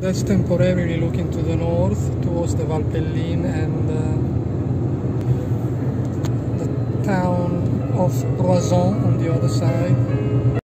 That's temporarily looking to the north towards the Valpelline and uh, the town of Roison on the other side.